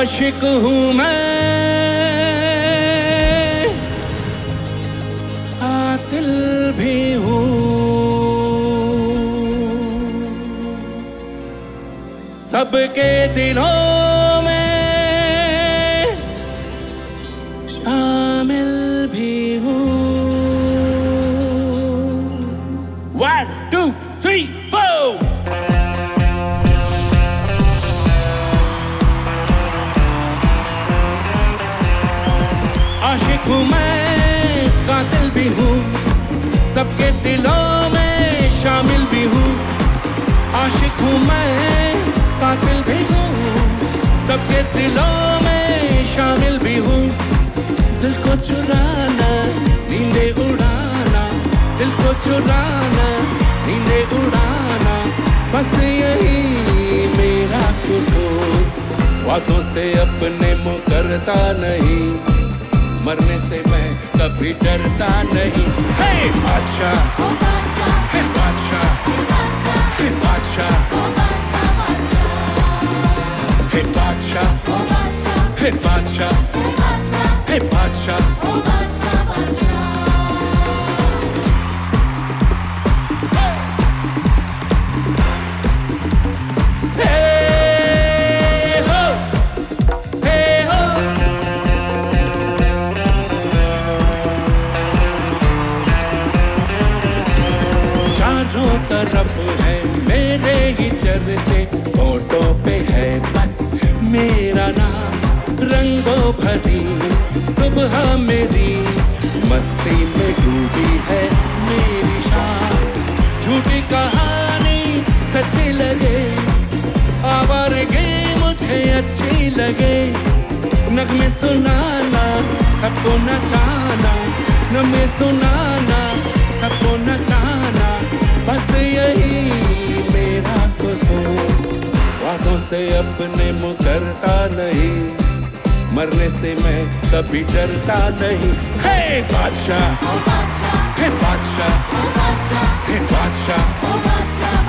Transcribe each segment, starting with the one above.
आशिक हूँ मैं। कातिल भी हूँ। सबके दिलों आशिक हूँ मैं, कातिल भी हूँ। सबके दिलों में शामिल भी हूँ। आशिक हूँ मैं, कातिल भी हूँ। सबके दिलों में शामिल भी हूँ। दिल को चुराना, नींदे उड़ाना। दिल को चुराना, नींदे उड़ाना। बस यही मेरा कसूर वादों से अपने मुकरता नहीं। मरने से मैं कभी डरता नहीं। हे बादशाह हे बादशाह हे बादशाह हे बादशाह हे बादशाह हे बादशाह। तरफ़ है मेरे ही चर्चे फ़ोटो पे है बस मेरा नाम। रंगों भरी सुबह मेरी, मस्ती में डूबी है मेरी शान झूठी कहानी सच्ची लगे आवारगी मुझे अच्छी लगे। नगमे सुनाना, सबको नचाना नगमे सुनाना। से अपने मुकरता नहीं। मरने से मैं कभी डरता नहीं। हे बादशाह हे बादशाह हे बादशाह everyone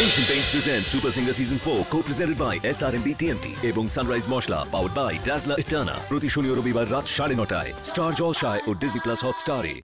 Asian Paints presents Super Singer Season 4 co-presented by SRMB TMT এবং সানরাইজ মশলা পাওয়ার্ড বাই ডাজলা ইটানা প্রতি শনি ও রবিবার রাত সাড়ে নটায় স্টার জলসায় ও ডিজি প্লাস হটস্টারে